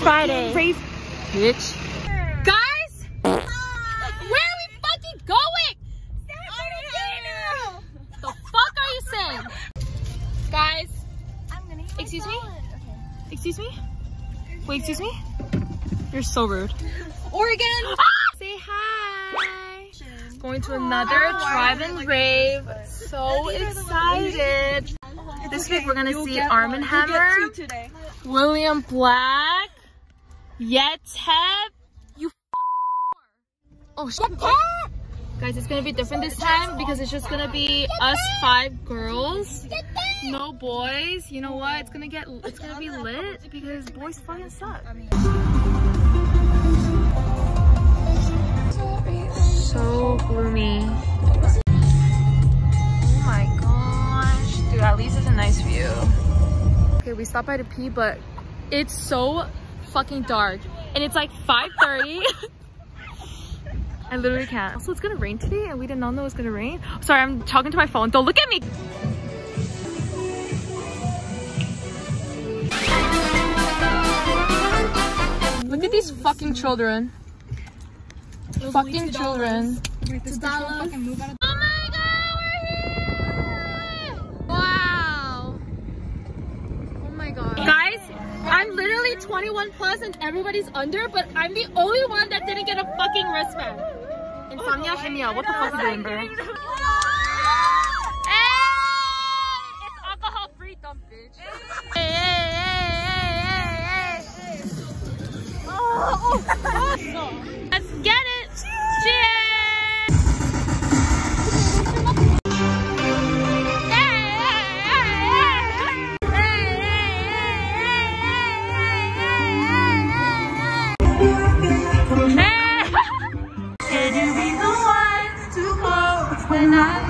Friday. Rave. Bitch. Guys! Where are we fucking going? The fuck are you saying? Guys, excuse me? Excuse me? Wait, excuse me? You're so rude. Oregon. Ah! Say hi. Going to another drive-in rave. So excited. This week we're gonna see ARMNHMR, today. William Black, Yetep. You Oh shit. Guys, it's gonna be different this time because it's just gonna be us five girls. No boys. You know what? It's gonna get it's gonna be lit because boys fucking suck. So gloomy. Oh my gosh. Dude, at least it's a nice view. Okay, we stopped by to pee, but it's so fucking dark. And it's like 5.30. I literally can't. Also, it's gonna rain today and we did not know it was gonna rain. Sorry, I'm talking to my phone. Don't look at me. Look at these fucking children. Fucking children. Oh my god, we're here! Wow. Oh my god. Guys, I'm literally 21 plus and everybody's under, but I'm the only one that didn't get a fucking wristband. Insomniac, oh Himia, what the fuck are you doing, bro? Do it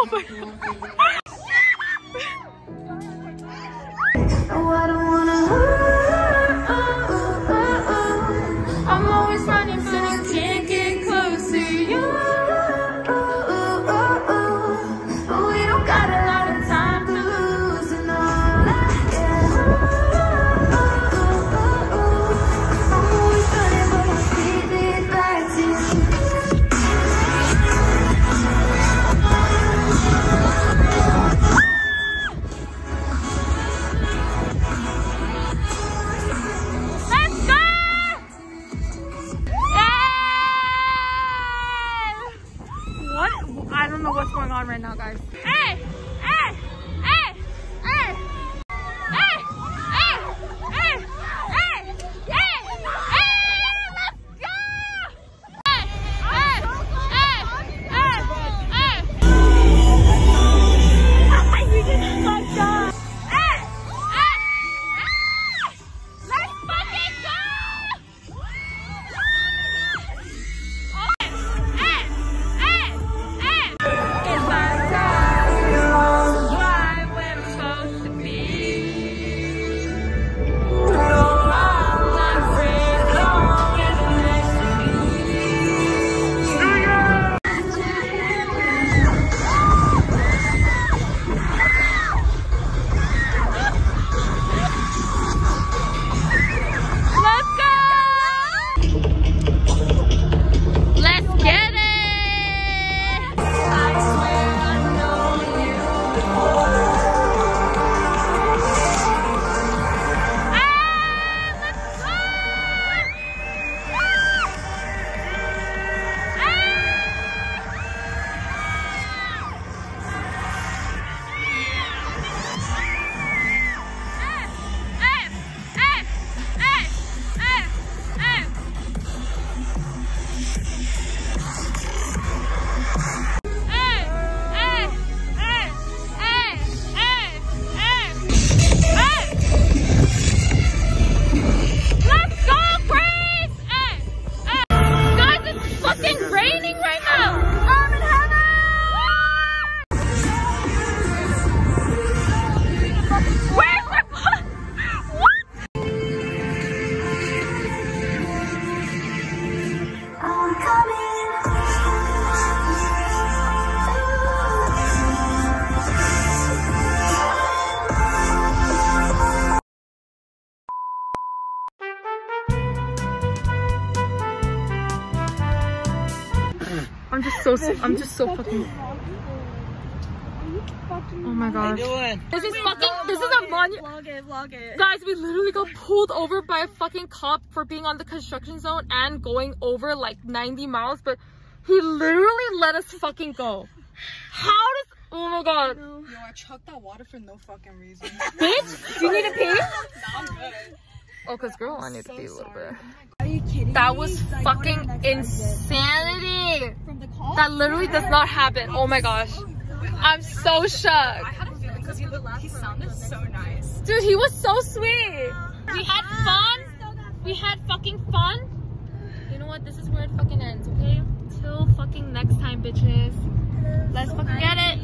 Oh my god. So, I'm just so fucking. Oh my gosh. This is fucking, this is a monument. Vlog it, vlog it. Guys, we literally got pulled over by a fucking cop for being on the construction zone and going over like 90 miles, but he literally let us fucking go. How does, oh my god. Yo, I chucked that water for no fucking reason. Bitch, do you need a pee? I'm good. Oh, cause girl, I need to be a little bit. Oh are you kidding That me? was Like, fucking insanity. From the? That literally does not happen. Oh my gosh. Oh, I'm so shooked. I had a feeling because he, looked- he sounded so nice. Dude, he was so sweet. We had ah, fun. We had fucking fun. You know what? This is where it fucking ends, okay? Till fucking next time, bitches. Let's fucking get it.